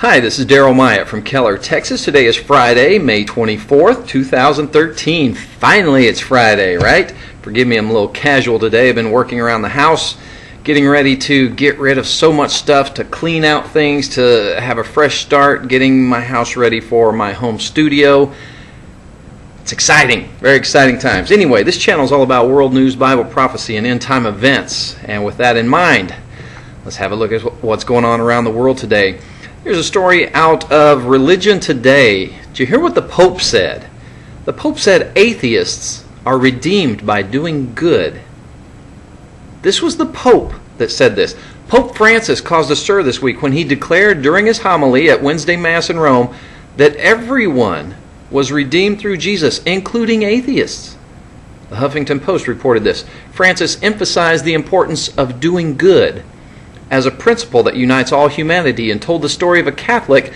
Hi, this is Darrell Myatt from Keller, Texas. Today is Friday, May 24th, 2013. Finally, it's Friday, right? Forgive me, I'm a little casual today. I've been working around the house, getting ready to get rid of so much stuff, to clean out things, to have a fresh start, getting my house ready for my home studio. It's exciting, very exciting times. Anyway, this channel is all about world news, Bible prophecy, and end time events. And with that in mind, let's have a look at what's going on around the world today. Here's a story out of Religion Today. Did you hear what the Pope said? The Pope said atheists are redeemed by doing good. This was the Pope that said this. Pope Francis caused a stir this week when he declared during his homily at Wednesday Mass in Rome that everyone was redeemed through Jesus, including atheists. The Huffington Post reported this. Francis emphasized the importance of doing good as a principle that unites all humanity and told the story of a Catholic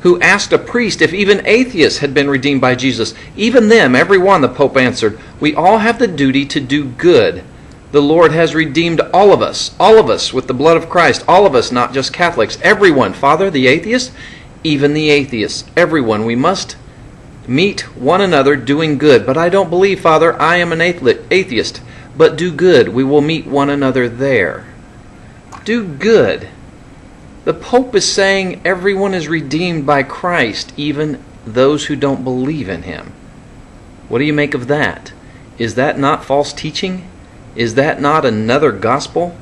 who asked a priest if even atheists had been redeemed by Jesus. Even them, every one, the Pope answered, we all have the duty to do good. The Lord has redeemed all of us, all of us with the blood of Christ, all of us, not just Catholics, everyone. Father, the atheist, even the atheists, everyone. We must meet one another doing good. But I don't believe, Father, I am an atheist. But do good. We will meet one another there. Do good. The Pope is saying everyone is redeemed by Christ, even those who don't believe in him. What do you make of that? Is that not false teaching? Is that not another gospel?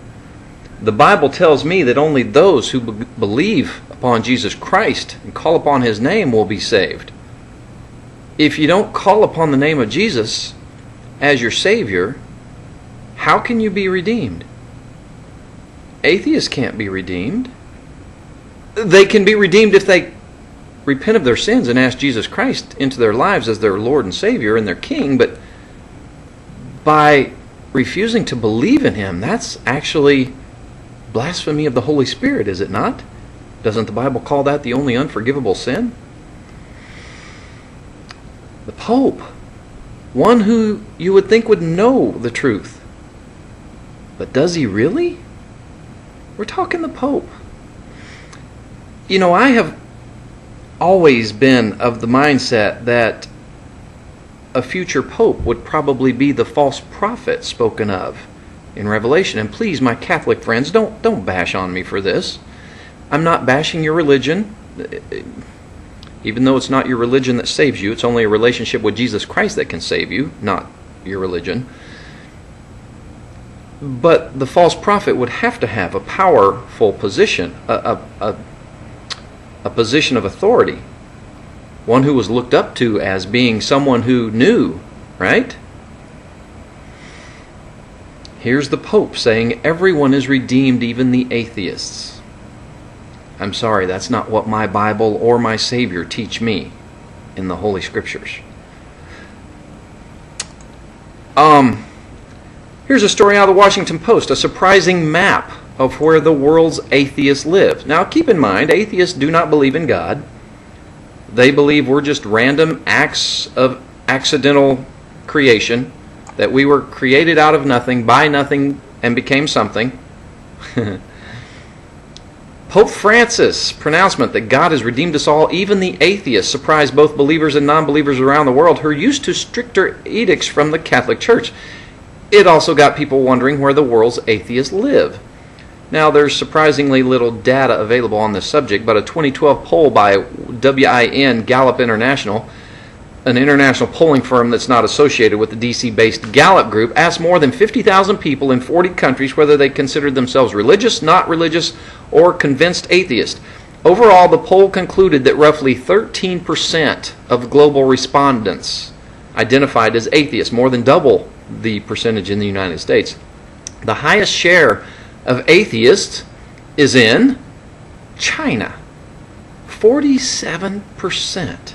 The Bible tells me that only those who be- believe upon Jesus Christ and call upon his name will be saved if you don't call upon the name of Jesus as your Savior, how can you be redeemed? Atheists can't be redeemed. They can be redeemed if they repent of their sins and ask Jesus Christ into their lives as their Lord and Savior and their King, but by refusing to believe in Him, that's actually blasphemy of the Holy Spirit, is it not? Doesn't the Bible call that the only unforgivable sin? the Pope, one who you would think would know the truth. But does he really? We're talking the Pope. You know, I have always been of the mindset that a future Pope would probably be the false prophet spoken of in Revelation. And please, my Catholic friends, don't, don't bash on me for this. I'm not bashing your religion even though it's not your religion that saves you, it's only a relationship with Jesus Christ that can save you, not your religion. But the false prophet would have to have a powerful position, a, a, a, a position of authority, one who was looked up to as being someone who knew, right? Here's the Pope saying everyone is redeemed, even the atheists. I'm sorry, that's not what my Bible or my Savior teach me in the Holy Scriptures. Um, here's a story out of the Washington Post a surprising map of where the world's atheists live. Now, keep in mind, atheists do not believe in God. They believe we're just random acts of accidental creation, that we were created out of nothing, by nothing, and became something. Pope Francis' pronouncement that God has redeemed us all, even the atheists, surprised both believers and non believers around the world who are used to stricter edicts from the Catholic Church. It also got people wondering where the world's atheists live. Now, there's surprisingly little data available on this subject, but a 2012 poll by WIN Gallup International an international polling firm that's not associated with the DC based Gallup Group, asked more than 50,000 people in 40 countries whether they considered themselves religious, not religious, or convinced atheist. Overall, the poll concluded that roughly 13% of global respondents identified as atheists, more than double the percentage in the United States. The highest share of atheists is in China 47%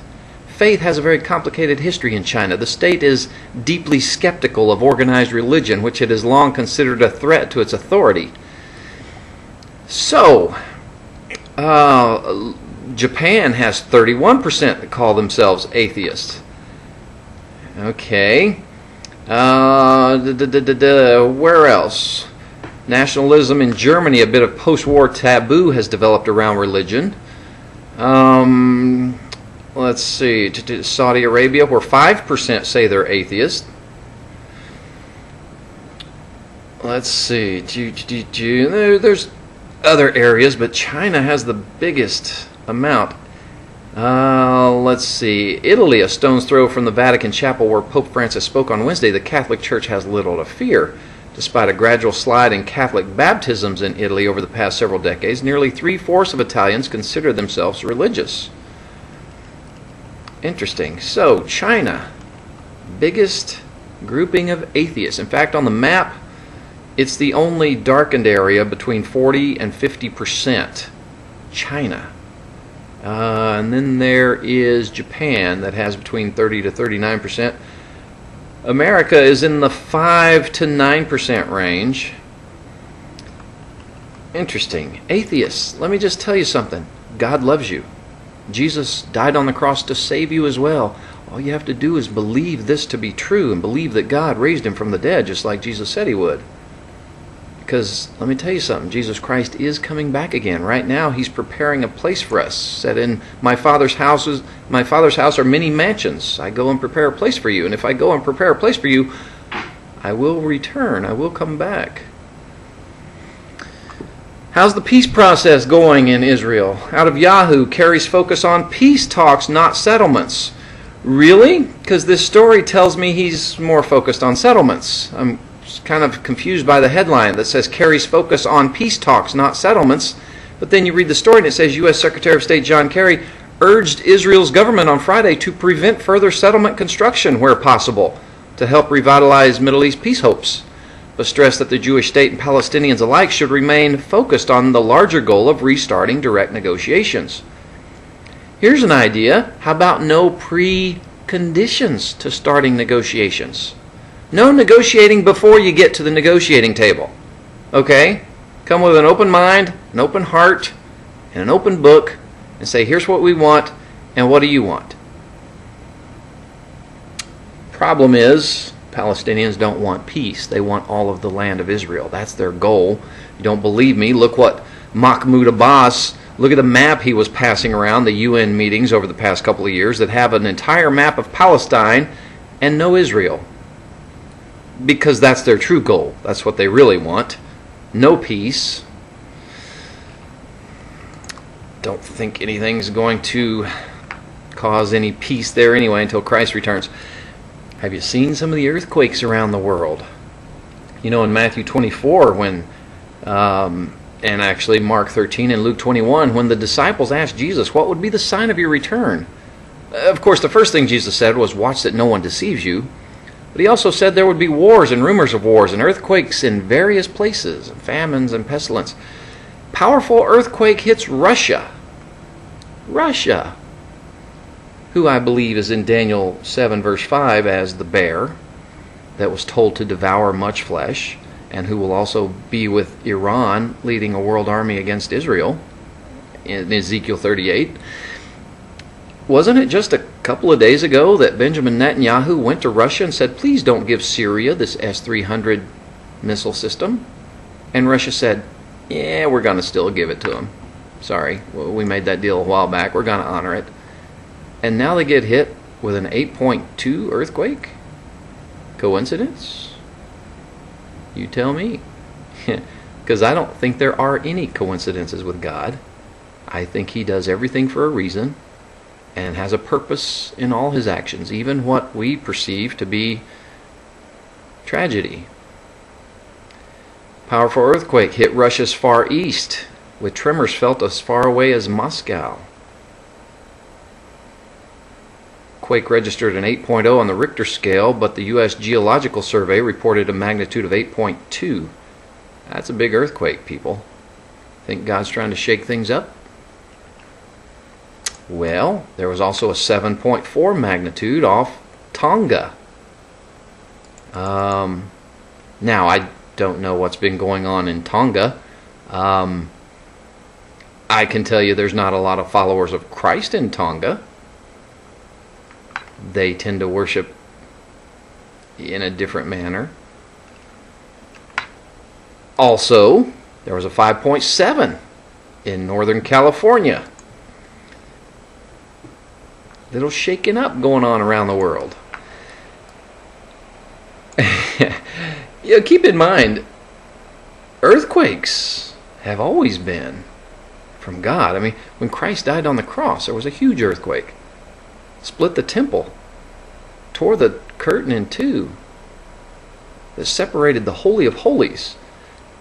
faith has a very complicated history in China. The state is deeply skeptical of organized religion, which it has long considered a threat to its authority. So, uh, Japan has 31% that call themselves atheists. Okay. Uh, where else? Nationalism in Germany, a bit of post war taboo has developed around religion. Um, let's see, Saudi Arabia, where 5% say they're atheist. Let's see, there's other areas, but China has the biggest amount. Uh, let's see. Italy, a stone's throw from the Vatican chapel where Pope Francis spoke on Wednesday, the Catholic Church has little to fear. Despite a gradual slide in Catholic baptisms in Italy over the past several decades, nearly three fourths of Italians consider themselves religious. Interesting. So, China, biggest grouping of atheists. In fact, on the map, it's the only darkened area between 40 and 50 percent. China. Uh, and then there is Japan that has between 30 to 39 percent. America is in the 5 to 9 percent range. Interesting. Atheists, let me just tell you something. God loves you. Jesus died on the cross to save you as well. All you have to do is believe this to be true and believe that God raised him from the dead, just like Jesus said he would. Because let me tell you something, Jesus Christ is coming back again. Right now he's preparing a place for us. Said in my father's houses my father's house are many mansions. I go and prepare a place for you. And if I go and prepare a place for you, I will return. I will come back. How's the peace process going in Israel? Out of Yahoo Kerry's focus on peace talks, not settlements. Really? Because this story tells me he's more focused on settlements. I'm kind of confused by the headline that says Kerry's focus on peace talks, not settlements. But then you read the story and it says U.S. Secretary of State John Kerry urged Israel's government on Friday to prevent further settlement construction where possible to help revitalize Middle East peace hopes, but stressed that the Jewish state and Palestinians alike should remain focused on the larger goal of restarting direct negotiations. Here's an idea how about no preconditions to starting negotiations? No negotiating before you get to the negotiating table. Okay? Come with an open mind, an open heart, and an open book, and say, here's what we want, and what do you want? Problem is, Palestinians don't want peace. They want all of the land of Israel. That's their goal. You don't believe me? Look what Mahmoud Abbas, look at the map he was passing around the UN meetings over the past couple of years that have an entire map of Palestine and no Israel because that's their true goal. That's what they really want. No peace. Don't think anything's going to cause any peace there anyway until Christ returns. Have you seen some of the earthquakes around the world? You know, in Matthew 24, when, um, and actually Mark 13 and Luke 21, when the disciples asked Jesus, What would be the sign of your return? Of course, the first thing Jesus said was, Watch that no one deceives you. But he also said there would be wars and rumors of wars and earthquakes in various places, and famines and pestilence. Powerful earthquake hits Russia. Russia, who I believe is in Daniel 7, verse 5, as the bear that was told to devour much flesh, and who will also be with Iran leading a world army against Israel in Ezekiel 38. Wasn't it just a couple of days ago that Benjamin Netanyahu went to Russia and said, please don't give Syria this S 300 missile system? And Russia said, yeah, we're going to still give it to them. Sorry, we made that deal a while back. We're going to honor it. And now they get hit with an 8.2 earthquake? Coincidence? You tell me. Because I don't think there are any coincidences with God. I think He does everything for a reason and has a purpose in all his actions, even what we perceive to be tragedy. Powerful earthquake hit Russia's far east, with tremors felt as far away as Moscow. Quake registered an 8.0 on the Richter scale, but the U.S. Geological Survey reported a magnitude of 8.2. That's a big earthquake, people. Think God's trying to shake things up? Well, there was also a 7.4 magnitude off Tonga. Um, now, I don't know what's been going on in Tonga. Um, I can tell you there's not a lot of followers of Christ in Tonga. They tend to worship in a different manner. Also, there was a 5.7 in Northern California. Little shaking up going on around the world. you know, keep in mind, earthquakes have always been from God. I mean, when Christ died on the cross, there was a huge earthquake, split the temple, tore the curtain in two, that separated the Holy of Holies.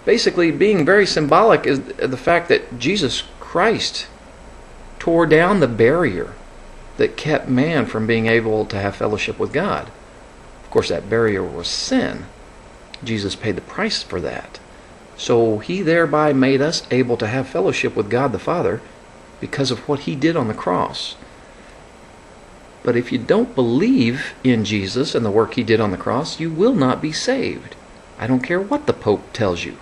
Basically, being very symbolic is the fact that Jesus Christ tore down the barrier that kept man from being able to have fellowship with God. Of course, that barrier was sin. Jesus paid the price for that. So he thereby made us able to have fellowship with God the Father because of what he did on the cross. But if you don't believe in Jesus and the work he did on the cross, you will not be saved. I don't care what the Pope tells you.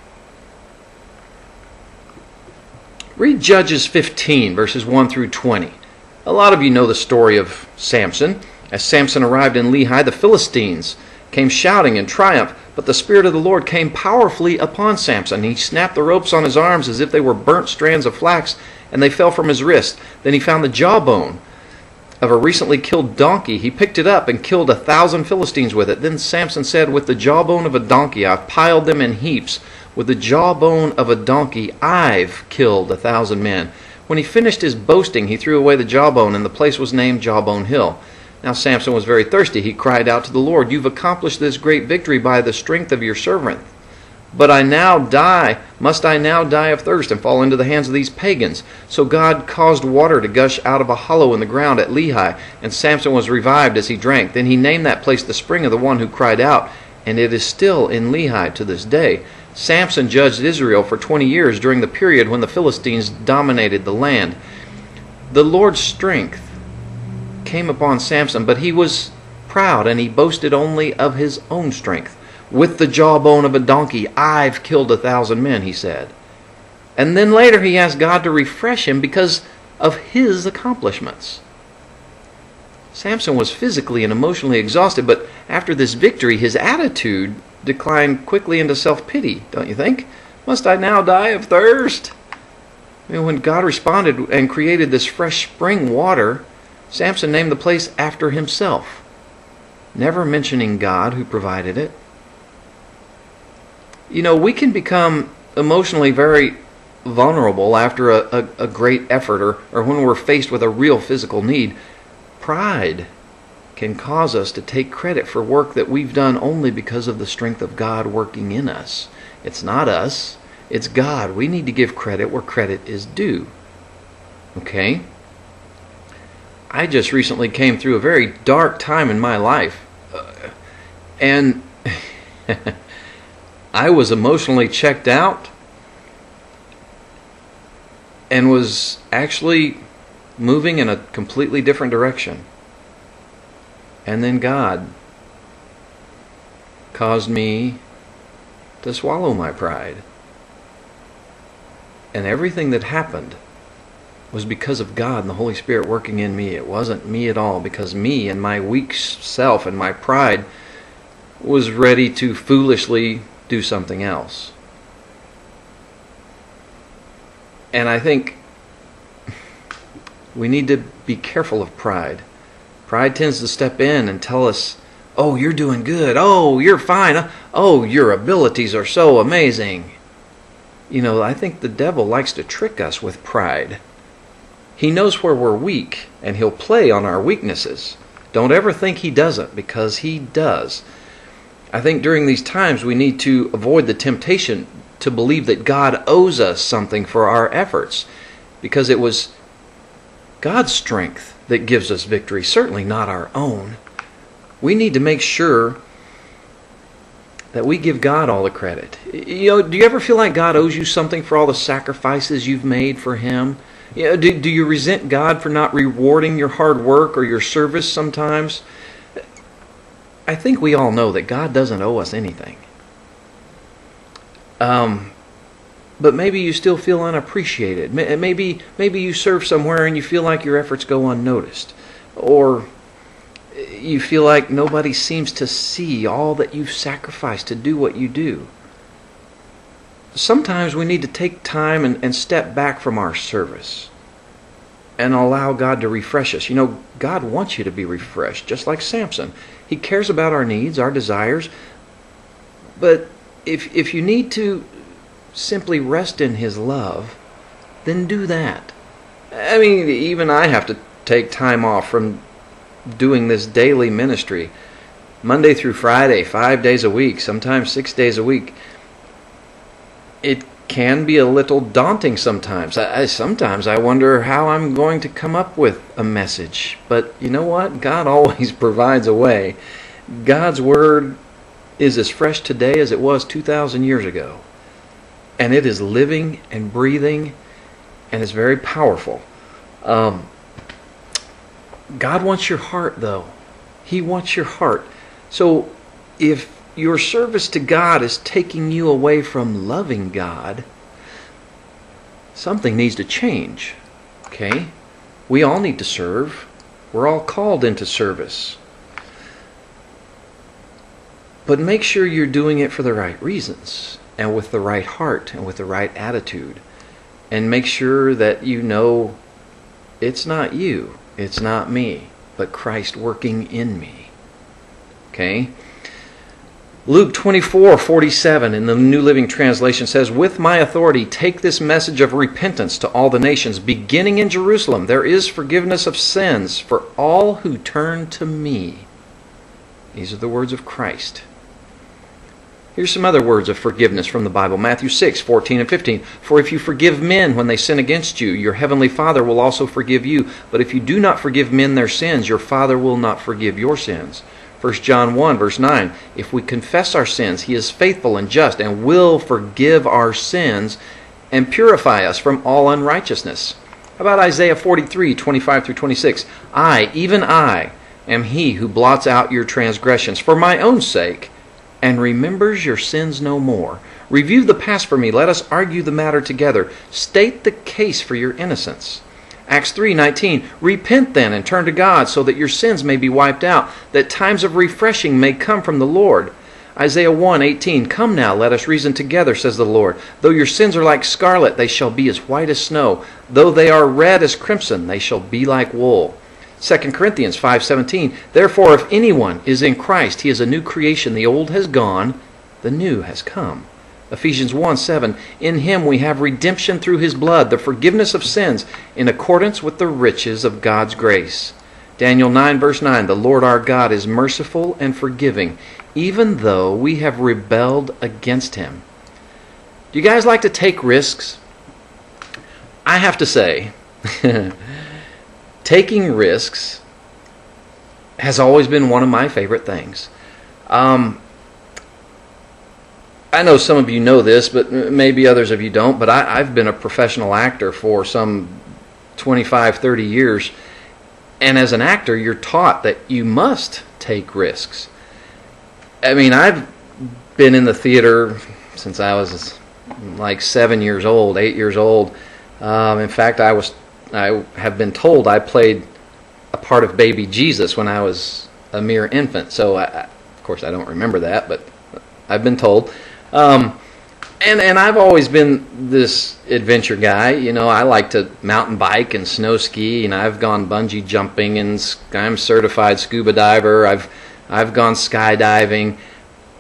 Read Judges 15, verses 1 through 20. A lot of you know the story of Samson. As Samson arrived in Lehi, the Philistines came shouting in triumph, but the Spirit of the Lord came powerfully upon Samson. He snapped the ropes on his arms as if they were burnt strands of flax, and they fell from his wrist. Then he found the jawbone of a recently killed donkey. He picked it up and killed a thousand Philistines with it. Then Samson said, With the jawbone of a donkey, I've piled them in heaps. With the jawbone of a donkey, I've killed a thousand men. When he finished his boasting, he threw away the jawbone, and the place was named Jawbone Hill. Now Samson was very thirsty. He cried out to the Lord, You've accomplished this great victory by the strength of your servant. But I now die. Must I now die of thirst and fall into the hands of these pagans? So God caused water to gush out of a hollow in the ground at Lehi, and Samson was revived as he drank. Then he named that place the spring of the one who cried out, and it is still in Lehi to this day. Samson judged Israel for 20 years during the period when the Philistines dominated the land. The Lord's strength came upon Samson, but he was proud and he boasted only of his own strength. With the jawbone of a donkey, I've killed a thousand men, he said. And then later he asked God to refresh him because of his accomplishments. Samson was physically and emotionally exhausted, but after this victory, his attitude declined quickly into self pity, don't you think? Must I now die of thirst? I mean, when God responded and created this fresh spring water, Samson named the place after himself, never mentioning God who provided it you know, we can become emotionally very vulnerable after a, a, a, great effort or, or when we're faced with a real physical need. Pride can cause us to take credit for work that we've done only because of the strength of God working in us. It's not us, it's God. We need to give credit where credit is due. Okay? I just recently came through a very dark time in my life. Uh, and I was emotionally checked out and was actually moving in a completely different direction. And then God caused me to swallow my pride. And everything that happened was because of God and the Holy Spirit working in me. It wasn't me at all, because me and my weak self and my pride was ready to foolishly do something else. And I think we need to be careful of pride. Pride tends to step in and tell us, oh, you're doing good. Oh, you're fine. Oh, your abilities are so amazing. You know, I think the devil likes to trick us with pride. He knows where we're weak, and he'll play on our weaknesses. Don't ever think he doesn't, because he does. I think during these times we need to avoid the temptation to believe that God owes us something for our efforts because it was God's strength that gives us victory, certainly not our own. We need to make sure that we give God all the credit. You know, do you ever feel like God owes you something for all the sacrifices you've made for Him? You know, do, do you resent God for not rewarding your hard work or your service sometimes? I think we all know that God doesn't owe us anything. Um, but maybe you still feel unappreciated. Maybe maybe you serve somewhere and you feel like your efforts go unnoticed, or you feel like nobody seems to see all that you've sacrificed to do what you do. Sometimes we need to take time and, and step back from our service and allow God to refresh us. You know, God wants you to be refreshed, just like Samson. He cares about our needs, our desires. But if, if you need to simply rest in His love, then do that. I mean, even I have to take time off from doing this daily ministry. Monday through Friday, five days a week, sometimes six days a week. It can be a little daunting sometimes. I, I, sometimes I wonder how I'm going to come up with a message. But you know what? God always provides a way. God's Word is as fresh today as it was 2,000 years ago. And it is living and breathing and it's very powerful. Um, God wants your heart, though. He wants your heart. So if your service to God is taking you away from loving God, something needs to change. Okay? We all need to serve. We're all called into service. But make sure you're doing it for the right reasons and with the right heart and with the right attitude. And make sure that you know it's not you, it's not me, but Christ working in me. Okay? Luke 24, 47 in the New Living Translation says, With my authority, take this message of repentance to all the nations, beginning in Jerusalem. There is forgiveness of sins for all who turn to me. These are the words of Christ. Here's some other words of forgiveness from the Bible Matthew 6, 14 and 15. For if you forgive men when they sin against you, your heavenly Father will also forgive you. But if you do not forgive men their sins, your Father will not forgive your sins. 1 John 1, verse 9 If we confess our sins, he is faithful and just and will forgive our sins and purify us from all unrighteousness. How about Isaiah 43, 25 through 26? I, even I, am he who blots out your transgressions for my own sake and remembers your sins no more. Review the past for me. Let us argue the matter together. State the case for your innocence. Acts 3:19 Repent then and turn to God so that your sins may be wiped out that times of refreshing may come from the Lord. Isaiah 1:18 Come now let us reason together says the Lord though your sins are like scarlet they shall be as white as snow though they are red as crimson they shall be like wool. 2 Corinthians 5:17 Therefore if anyone is in Christ he is a new creation the old has gone the new has come. Ephesians 1 7. In him we have redemption through his blood, the forgiveness of sins, in accordance with the riches of God's grace. Daniel 9, verse 9. The Lord our God is merciful and forgiving, even though we have rebelled against him. Do you guys like to take risks? I have to say, taking risks has always been one of my favorite things. Um, I know some of you know this, but maybe others of you don't. But I, have been a professional actor for some 25, 30 years. And as an actor, you're taught that you must take risks. I mean, I've been in the theater since I was like seven years old, eight years old. Um, in fact, I was I have been told I played a part of baby Jesus when I was a mere infant. So, I, of course, I don't remember that, but I've been told. Um, and and I've always been this adventure guy. You know, I like to mountain bike and snow ski, and I've gone bungee jumping, and I'm certified scuba diver. I've I've gone skydiving.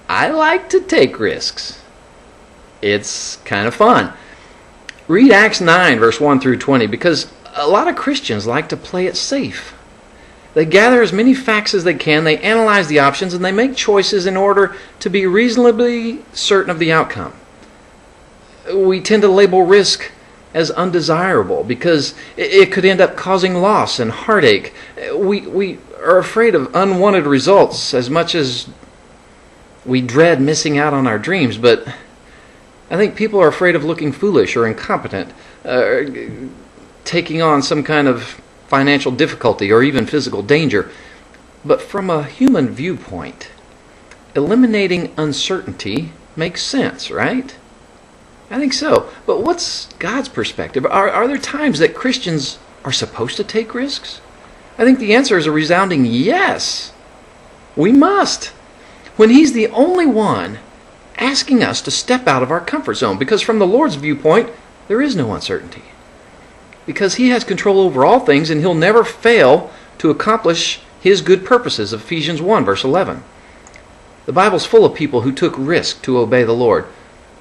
I like to take risks. It's kind of fun. Read Acts 9, verse 1 through 20, because a lot of Christians like to play it safe. They gather as many facts as they can, they analyze the options, and they make choices in order to be reasonably certain of the outcome. We tend to label risk as undesirable because it could end up causing loss and heartache. We, we are afraid of unwanted results as much as we dread missing out on our dreams, but I think people are afraid of looking foolish or incompetent, uh, taking on some kind of financial difficulty, or even physical danger. But from a human viewpoint, eliminating uncertainty makes sense, right? I think so. But what's God's perspective? Are, are there times that Christians are supposed to take risks? I think the answer is a resounding yes. We must. When He's the only one asking us to step out of our comfort zone, because from the Lord's viewpoint, there is no uncertainty. Because he has control over all things and he'll never fail to accomplish his good purposes. Ephesians 1, verse 11. The Bible's full of people who took risk to obey the Lord.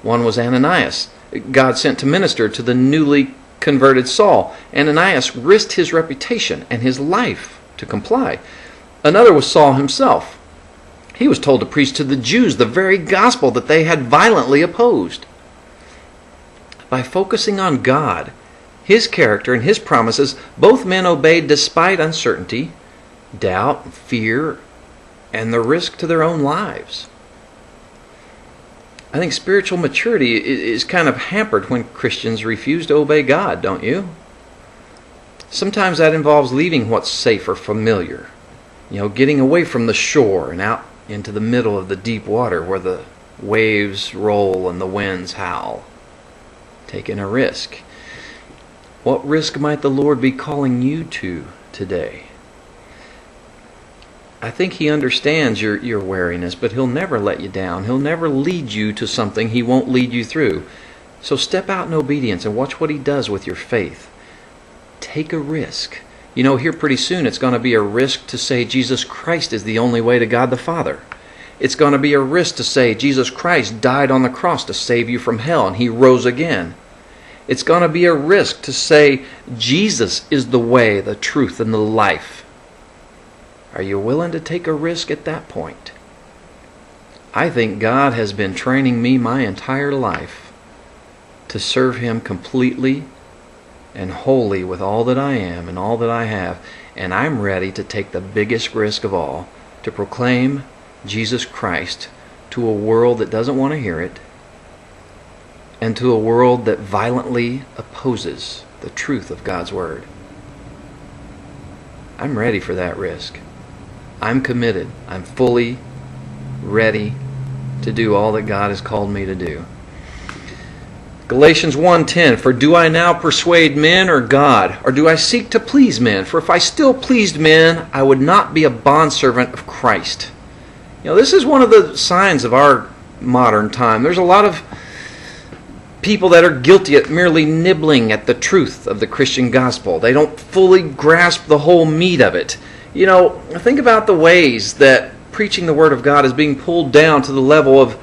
One was Ananias. God sent to minister to the newly converted Saul. Ananias risked his reputation and his life to comply. Another was Saul himself. He was told to preach to the Jews the very gospel that they had violently opposed. By focusing on God, His character, and His promises, both men obeyed despite uncertainty, doubt, fear, and the risk to their own lives. I think spiritual maturity is kind of hampered when Christians refuse to obey God, don't you? Sometimes that involves leaving what's safe or familiar. You know, getting away from the shore and out into the middle of the deep water where the waves roll and the winds howl. Taking a risk. What risk might the Lord be calling you to today? I think he understands your, your wariness, but he'll never let you down. He'll never lead you to something he won't lead you through. So step out in obedience and watch what he does with your faith. Take a risk. You know, here pretty soon it's going to be a risk to say Jesus Christ is the only way to God the Father. It's going to be a risk to say Jesus Christ died on the cross to save you from hell and he rose again. It's going to be a risk to say Jesus is the way, the truth, and the life. Are you willing to take a risk at that point? I think God has been training me my entire life to serve Him completely and wholly with all that I am and all that I have, and I'm ready to take the biggest risk of all to proclaim Jesus Christ to a world that doesn't want to hear it and to a world that violently opposes the truth of God's Word. I'm ready for that risk. I'm committed. I'm fully ready to do all that God has called me to do. Galatians 1:10 For do I now persuade men or God or do I seek to please men for if I still pleased men I would not be a bondservant of Christ. You know this is one of the signs of our modern time. There's a lot of people that are guilty at merely nibbling at the truth of the Christian gospel. They don't fully grasp the whole meat of it. You know, think about the ways that preaching the Word of God is being pulled down to the level of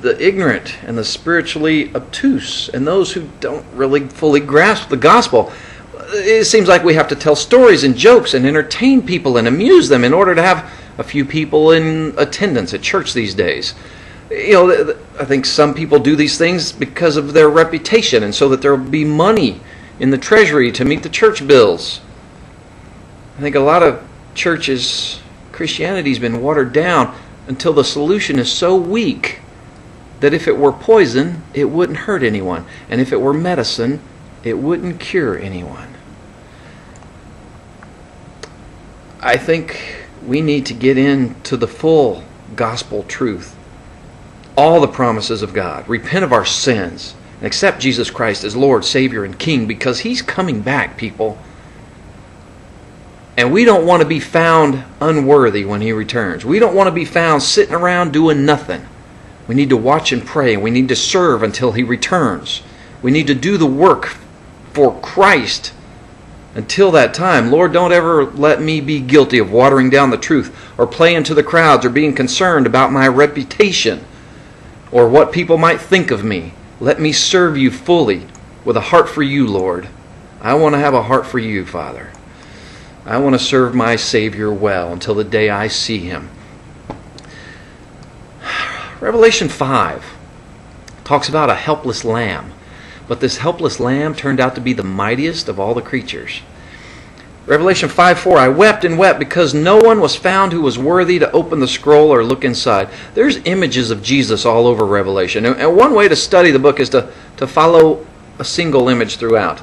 the ignorant and the spiritually obtuse and those who don't really fully grasp the gospel. It seems like we have to tell stories and jokes and entertain people and amuse them in order to have a few people in attendance at church these days. You know, I think some people do these things because of their reputation and so that there will be money in the treasury to meet the church bills. I think a lot of churches, Christianity's been watered down until the solution is so weak that if it were poison, it wouldn't hurt anyone. And if it were medicine, it wouldn't cure anyone. I think we need to get into the full gospel truth. All the promises of God. Repent of our sins and accept Jesus Christ as Lord, Savior, and King because He's coming back, people. And we don't want to be found unworthy when He returns. We don't want to be found sitting around doing nothing. We need to watch and pray. We need to serve until He returns. We need to do the work for Christ until that time. Lord, don't ever let me be guilty of watering down the truth or playing to the crowds or being concerned about my reputation or what people might think of me. Let me serve you fully with a heart for you, Lord. I want to have a heart for you, Father. I want to serve my Savior well until the day I see him. Revelation 5 talks about a helpless lamb, but this helpless lamb turned out to be the mightiest of all the creatures. Revelation 5 4, I wept and wept because no one was found who was worthy to open the scroll or look inside. There's images of Jesus all over Revelation. And one way to study the book is to, to follow a single image throughout.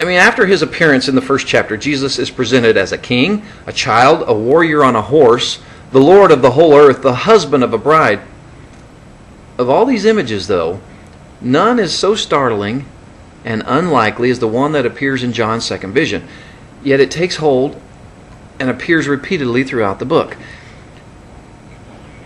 I mean, after his appearance in the first chapter, Jesus is presented as a king, a child, a warrior on a horse, the Lord of the whole earth, the husband of a bride. Of all these images, though, none is so startling and unlikely as the one that appears in John's second vision. Yet it takes hold and appears repeatedly throughout the book.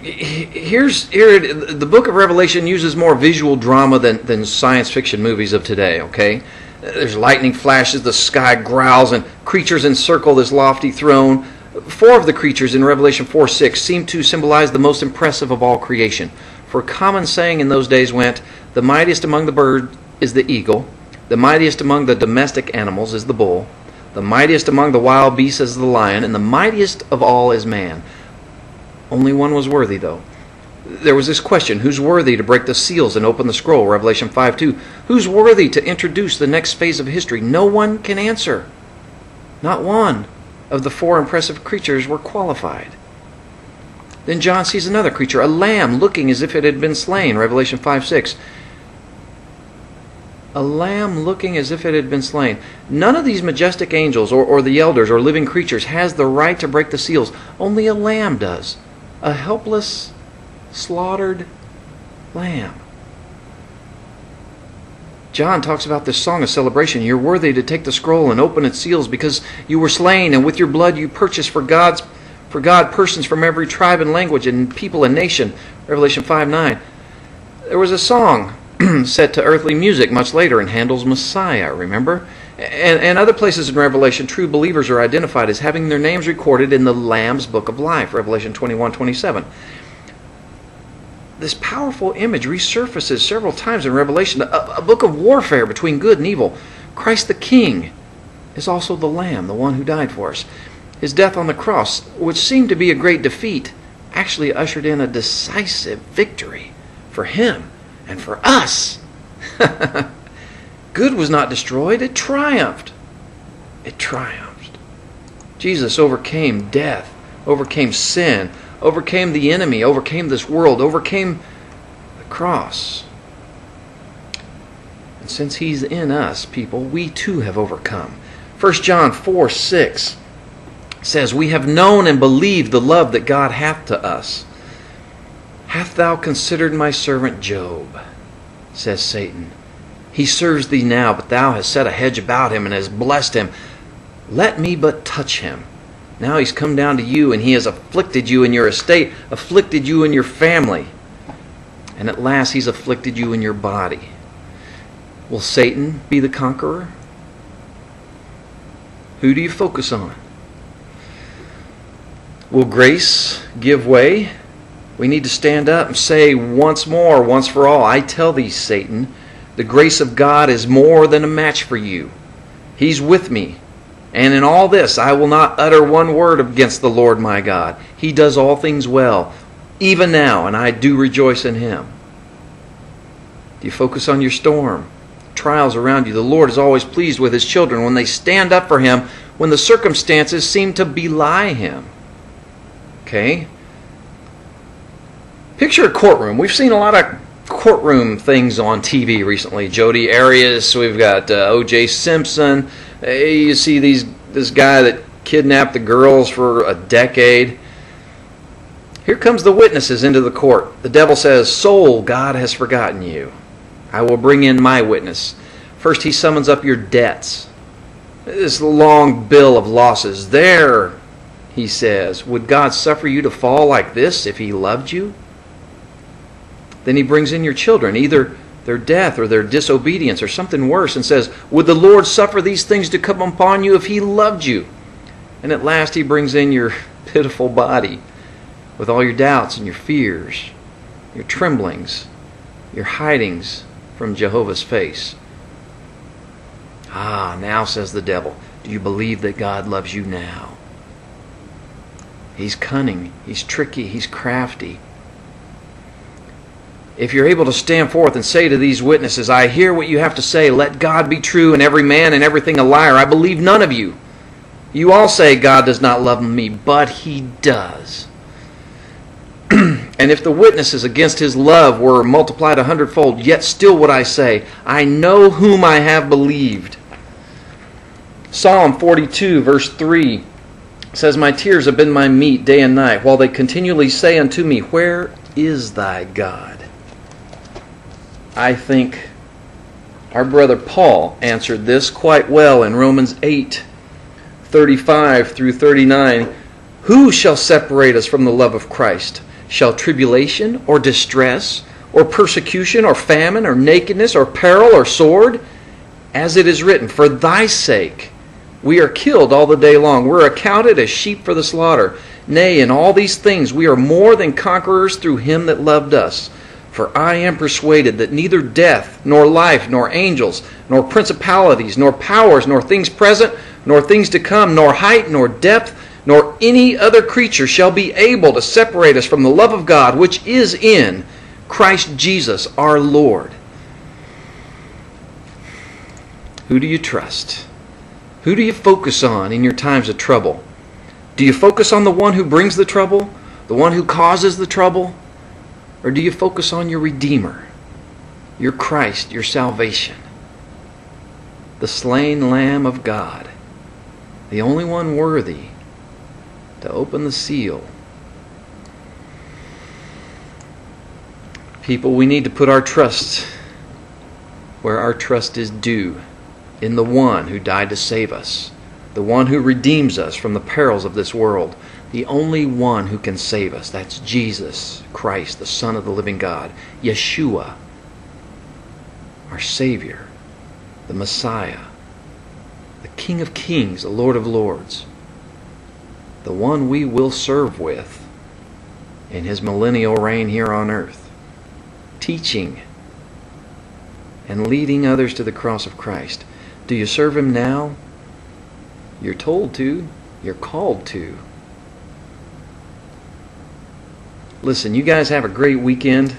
Here's here the book of Revelation uses more visual drama than, than science fiction movies of today, okay? There's lightning flashes, the sky growls, and creatures encircle this lofty throne. Four of the creatures in Revelation 4 6 seem to symbolize the most impressive of all creation. For a common saying in those days went, The mightiest among the birds is the eagle, the mightiest among the domestic animals is the bull, the mightiest among the wild beasts is the lion, and the mightiest of all is man. Only one was worthy, though. There was this question Who's worthy to break the seals and open the scroll? Revelation 5 2. Who's worthy to introduce the next phase of history? No one can answer. Not one of the four impressive creatures were qualified. Then John sees another creature, a lamb looking as if it had been slain. Revelation 5 6 a lamb looking as if it had been slain. None of these majestic angels or, or, the elders or living creatures has the right to break the seals. Only a lamb does. A helpless, slaughtered lamb. John talks about this song of celebration. You're worthy to take the scroll and open its seals because you were slain, and with your blood you purchased for God's for God persons from every tribe and language and people and nation. Revelation 5 9. There was a song set to earthly music much later in Handel's Messiah, remember? And, and other places in Revelation, true believers are identified as having their names recorded in the Lamb's Book of Life, Revelation 21 27. This powerful image resurfaces several times in Revelation, a, a book of warfare between good and evil. Christ the King is also the Lamb, the one who died for us. His death on the cross, which seemed to be a great defeat, actually ushered in a decisive victory for him and for us. Good was not destroyed, it triumphed. It triumphed. Jesus overcame death, overcame sin, overcame the enemy, overcame this world, overcame the cross. And since he's in us, people, we too have overcome. 1 John 4 6 says, We have known and believed the love that God hath to us. Hast thou considered my servant Job? says Satan. He serves thee now, but thou hast set a hedge about him and hast blessed him. Let me but touch him. Now he's come down to you, and he has afflicted you in your estate, afflicted you in your family, and at last he's afflicted you in your body. Will Satan be the conqueror? Who do you focus on? Will grace give way? We need to stand up and say once more, once for all, I tell thee, Satan, the grace of God is more than a match for you. He's with me. And in all this, I will not utter one word against the Lord my God. He does all things well, even now, and I do rejoice in him. Do you focus on your storm, trials around you? The Lord is always pleased with his children when they stand up for him when the circumstances seem to belie him. Okay? Picture a courtroom. We've seen a lot of courtroom things on TV recently. Jodi Arias, we've got uh, O.J. Simpson. Hey, you see these this guy that kidnapped the girls for a decade. Here comes the witnesses into the court. The devil says, "Soul, God has forgotten you. I will bring in my witness." First, he summons up your debts. This long bill of losses. There, he says, would God suffer you to fall like this if he loved you? Then he brings in your children, either their death or their disobedience or something worse, and says, Would the Lord suffer these things to come upon you if he loved you? And at last he brings in your pitiful body with all your doubts and your fears, your tremblings, your hidings from Jehovah's face. Ah, now says the devil, do you believe that God loves you now? He's cunning, he's tricky, he's crafty if you're able to stand forth and say to these witnesses, I hear what you have to say, let God be true and every man and everything a liar, I believe none of you. You all say God does not love me, but he does. and if the witnesses against his love were multiplied a hundredfold, yet still would I say, I know whom I have believed. Psalm 42, verse 3 says, My tears have been my meat day and night, while they continually say unto me, Where is thy God? I think our brother Paul answered this quite well in Romans 8 35 through 39. Who shall separate us from the love of Christ? Shall tribulation or distress or persecution or famine or nakedness or peril or sword? As it is written, For thy sake we are killed all the day long. We're accounted as sheep for the slaughter. Nay, in all these things we are more than conquerors through him that loved us. For I am persuaded that neither death, nor life, nor angels, nor principalities, nor powers, nor things present, nor things to come, nor height, nor depth, nor any other creature shall be able to separate us from the love of God which is in Christ Jesus our Lord. Who do you trust? Who do you focus on in your times of trouble? Do you focus on the one who brings the trouble, the one who causes the trouble? Or do you focus on your Redeemer, your Christ, your salvation, the slain Lamb of God, the only one worthy to open the seal? People, we need to put our trust where our trust is due in the one who died to save us, the one who redeems us from the perils of this world, the only one who can save us. That's Jesus Christ, the Son of the living God, Yeshua, our Savior, the Messiah, the King of kings, the Lord of lords, the one we will serve with in his millennial reign here on earth, teaching and leading others to the cross of Christ. Do you serve Him now? You're told to. You're called to. Listen, you guys have a great weekend.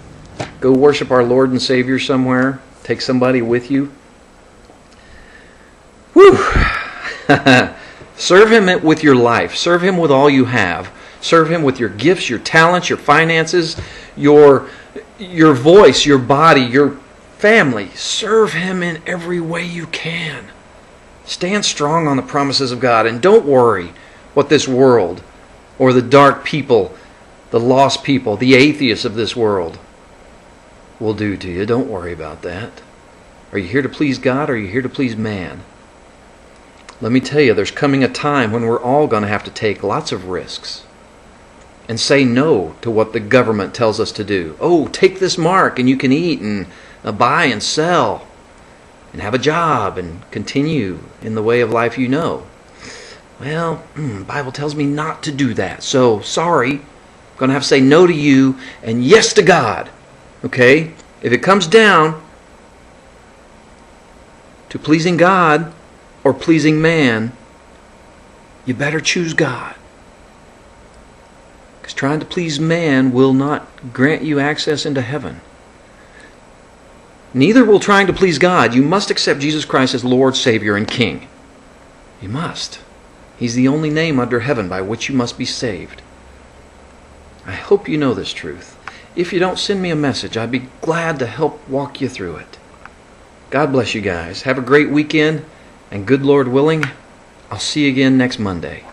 Go worship our Lord and Savior somewhere. Take somebody with you. Whew! Serve Him with your life. Serve Him with all you have. Serve Him with your gifts, your talents, your finances, your your voice, your body, your family. Serve Him in every way you can. Stand strong on the promises of God and don't worry what this world or the dark people, the lost people, the atheists of this world will do to you. Don't worry about that. Are you here to please God or are you here to please man? Let me tell you, there's coming a time when we're all going to have to take lots of risks and say no to what the government tells us to do. Oh, take this mark and you can eat and uh, buy and sell and have a job and continue in the way of life you know. Well, mm, Bible tells me not to do that. So, sorry. Going to have to say no to you and yes to God. Okay? If it comes down to pleasing God or pleasing man, you better choose God. Because trying to please man will not grant you access into heaven. Neither will trying to please God. You must accept Jesus Christ as Lord, Savior, and King. You must. He's the only name under heaven by which you must be saved. I hope you know this truth. If you don't, send me a message. I'd be glad to help walk you through it. God bless you guys. Have a great weekend, and good Lord willing, I'll see you again next Monday.